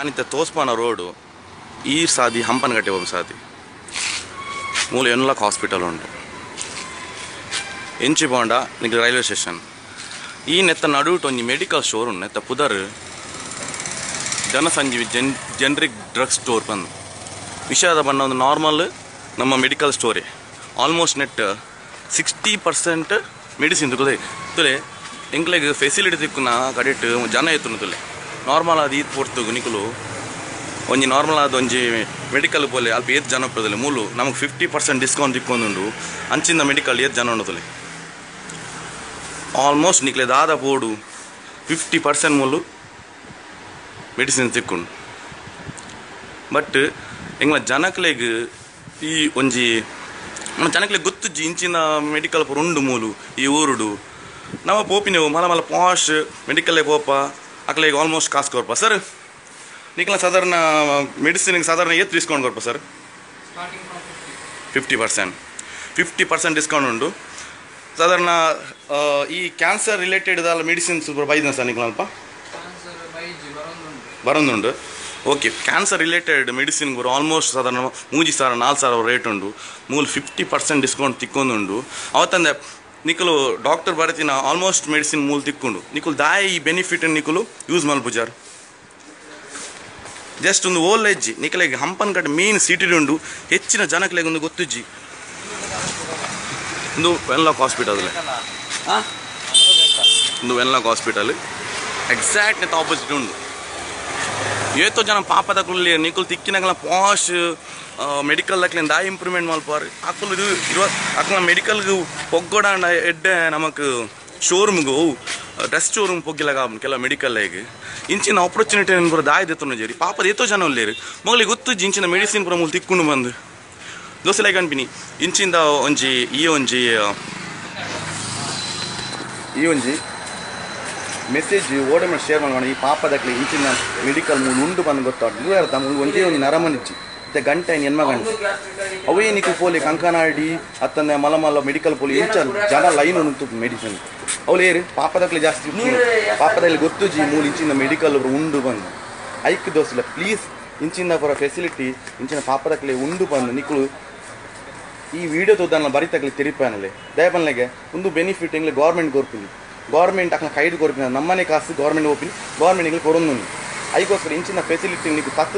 ಯಾನಿತ್ತ ತೋಸ್ಪಾನ road, ಈ ಸಾದಿ ಹಂಪನಗಟ್ಟೆ ಒಂದು ಸಾದಿ. ಮೂಲ ಎನ್ಲಾಕ್ ಹಾಸ್ಪಿಟಲ್ ಉಂಟು. ಎಂಚಿ ಬೋಂಡ ನಿಗ ರೈಲ್ವೆ ಸ್ಟೇಷನ್ ಈ ನೆತ್ತ ನಡುವಿಟ್ಟು ಒಂದು ಮೆಡಿಕಲ್ ಸ್ಟೋರ್ ಉಂಡು ನೆತ್ತ ಪುದರ್. ಜನಸಂಜೀವಿ ಜನ್ ಜನರಿಕ್ ಡ್ರಗ್ ಸ್ಟೋರ್ ಬಂದು. ವಿಷಯದ ಬಣ್ಣ ಒಂದು ನಾರ್ಮಲ್ ನಮ್ಮ ಮೆಡಿಕಲ್ ಸ್ಟೋರೇ almost net sixty percent medicine ತುಲೆ, ಎಂಕ್ಲೆಗ್ ಫೆಸಿಲಿಟಿ ತಿಕ್ಕುನ ಕಡೆಟ್ ಜನ ಎತ್ತು ತುಲೆ. ನಾರ್ಮಲ್ ಆದ ಈದ್ ಪೊರ್ತು ನಿಕುಲು ಒಂಜಿ ನಾರ್ಮಲ್ ಆದ ಒಂಜಿ ಮೆಡಿಕಲ್ ಪೋಲೆ ಅಲ್ಪ ಏತ್ ಜನ ಮೂಲು, ನಮಗೆ ಫಿಫ್ಟಿ ಪರ್ಸೆಂಟ್ ಡಿಸ್ಕೌಂಟ್ ತಿಕ್ಕೊಂದುಂಡು ಅಂಚಿಂದ ಮೆಡಿಕಲ್ ಏತ್ ಜನ ಉಣ್ಣದಲ್ಲಿ ಆಲ್ಮೋಸ್ಟ್ ನಿಕ್ಲೆ ದಾದ ಪೋಡು ಫಿಫ್ಟಿ ಪರ್ಸೆಂಟ್ ಮೂಲು ಮೆಡಿಸಿನ್ ತಿಕ್ಕೊಂಡು. ಬಟ್ ಎಂಗ್ಲ ಜನಕ್ಲೆಗ್ ಈ ಒಂಜಿ ಜನಕ್ಲೆಗ್ ಗೊತ್ತುಜ್ಜಿ ಇಂಚಿನ ಮೆಡಿಕಲ್ ಪೂರ ಉಂಡು ಮೂಲು, ಈ ಊರುಡು. ನಮ ಪೋಪಿನವು ಮಲ ಮಲ ಪಾಶ್ ಮೆಡಿಕಲ್ಲೇ ಪೋಪ ಅಕ್ಲೆಗ್ ಆಲ್ಮೋಸ್ಟ್ ಕಾಸ್ಟ್ ಕೊರ್ಪ ಸರ್ ನಿಕ್ಲ ಸಾಧಾರಣ ಮೆಡಿಸಿನ್ ಸಾಧಾರಣ ಏತ್ discount ಕೊರ್ಪ sir? Starting from 50. Fifty percent fifty percent discount ಉಂಟು. ಸಾಧಾರಣ ಈ ಕ್ಯಾನ್ಸರ್ ರಿಲೇಟೆಡ್ ಮೆಡಿಸಿನ್ಸ್ ಬೈದ ಸರ್ ನಿಕ್ಲ ಅಲ್ಪ ಬರೋದುಂಟು. ಓಕೆ ಕ್ಯಾನ್ಸರ್ ರಿಲೇಟೆಡ್ ಮೆಡಿಸಿನ್ ಬರೋ ಆಲ್ಮೋಸ್ಟ್ ಸಾಧಾರಣ ಮೂಜಿ ಸಾವಿರ ನಾಲ್ಕು ಸಾವಿರ ರೇಟ್ ಉಂಟು. ಮೂಲ ಫಿಫ್ಟಿ ಪರ್ಸೆಂಟ್ ಡಿಸ್ಕೌಂಟ್ ತಿಕ್ಕೊಂದುಂಡು ಅವತ್ತಂದೆ ನಿಕಲು ಡಾಕ್ಟರ್ ಬರತಿನ ಆಲ್ಮೋಸ್ಟ್ ಮೆಡಿಸಿನ್ ಮೂಲ ತಿಕ್ಕೊಂಡು. ನಿಕುಲು ದಾಯ ಈ ಬೆನಿಫಿಟ್ ನಿಕುಲು ಯೂಸ್ ಮಲ್ಪುಜಾರ್ ಜಸ್ಟ್ ಒಂದು ಓಲ್ ಎಜ್ಜಿ ನಿಕಲೆಗೆ ಹಂಪನ್ ಕಡೆ ಮೇನ್ ಸಿಟಿ ಉಂಡು. ಹೆಚ್ಚಿನ ಜನಕ್ಕೆ ಒಂದು ಗೊತ್ತಿಜ್ಜಿ. ಒಂದು ವೆನ್ಲಾಕ್ ಹಾಸ್ಪಿಟಲ್ ಒಂದು ವೆನ್ಲಾಕ್ ಹಾಸ್ಪಿಟಲ್ ಎಕ್ಸಾಕ್ಟ್ ಆಪೋಸಿಟ್ ಉಂಡು ಏತೋ ಜನ ಪಾಪದ ಕುಲ್ಲಿ ನಿಕುಲ್ ತಿಕ್ಕಿನಗಳ ಪಾಶ್ ಮೆಡಿಕಲ್ ಅಕ್ಲಿನ ದಾಯ ಇಂಪ್ರೂವ್ಮೆಂಟ್ ಮಾಡ್ಪಾರ ಅಕ್ಕಲು ಇದು ಇರುವ ಅಕ್ಕಲ ಮೆಡಿಕಲ್ಗೆ ಪೊಗ್ಗೋಡ ಎಡ್ಡೆ ನಮಕ್ ಶೋರೂಮ್ಗು ಡ್ರೆಸ್ ಶೋರೂಮ್ ಪೊಗ್ಗಿಲಾಗ ಕೆಲ ಮೆಡಿಕಲ್ ಆಗಿ ಇಂಚಿನ ಆಪರ್ಚುನಿಟಿ ಪೂರ ದಾಯ್ ದೆತ್ತೊಂದು ಜೇರಿ ಪಾಪದ ಏತೋ ಜನ ಉಳ್ಳೇರು ಮಗಳಿಗೆ ಗೊತ್ತು ಇಂಚಿನ ಮೆಡಿಸಿನ್ ಪೂರ ಮೂಲ ತಿಕ್ಕೊಂಡು ಬಂದು. ಲೈಕ್ ಅನ್ಪಿನಿ ಇಂಚಿಂದ ಒಂಜಿ, ಈ ಒಂಜಿ ಈ ಒಂಜಿ. ಮೆಸೇಜ್ ಓಡೆ ಮಾಡಿ ಶೇರ್ ಮಾಡೋಣ ಈ ಪಾಪದಕ್ಲಿ ಇಂಚಿನ ಮೆಡಿಕಲ್ ಮುಂದೆ ಉಂಡು ಬಂದು ಗೊತ್ತಾಡು ಇವು ಅರ್ಥ ಮೂಲು ಒಂದೇ ಒಂದು ನರಮನಿಚ್ಚಿ ಮತ್ತೆ ಗಂಟೆ ಎನ್ಮ ಗಂಟೆ ಅವೇ ನಿಕ್ಕು ಪೋಲಿ ಕಂಕನಾಡಿ ಅತ್ತಂದೆ ಮಲಮಲ ಮೆಡಿಕಲ್ ಪೋಲಿ ಇಂಚ ಜನ ಲೈನ್ ಉಂಟು ಮೆಡಿಸಿನ್ ಅವಳು ಏರಿ ಪಾಪದಕ್ಲಿ ಜಾಸ್ತಿ. ಪಾಪದಲ್ಲಿ ಗೊತ್ತು ಜಿ ಮೂಲು ಇಂಚಿನ ಮೆಡಿಕಲ್ ಉಂಡು ಬಂದು. ಐಕ್ ದೋಸಿಲ್ಲ ಪ್ಲೀಸ್ ಇಂಚಿನ ಪರ ಫೆಸಿಲಿಟಿ ಇಂಚಿನ ಪಾಪದಕ್ಲಿ ಉಂಡು ಬಂದು ನಿಕ್ಕಳು ಈ ವಿಡಿಯೋ ತೋದನ್ನ ಬರಿತಕ್ಲಿ ತಿರಿಪಾನಲೆ ದಯಪನ್ಲೆಗೆ ಒಂದು ಬೆನಿಫಿಟ್ ಎಂಗ್ಲೆ ಗೌರ್ಮೆಂಟ್ ಕೊರ್ಪಿನಿ ಗೌರ್ಮೆಂಟ್ ಅಕ್ಲ ಕೈದು ಕೊರ್ಪಿನ ನಮ್ಮನೆ ಕಾಸು ಗೌರ್ಮೆಂಟ್ ಓಪಿನಿ ಗೌರ್ಮೆಂಟ್ ಕೊಡೊಂದು ಐಗೋಸ್ಕರ ಇಂಚಿನ ಫೆಸಿಲಿಟಿ ನಿಮಗೆ ತಕ್ಕ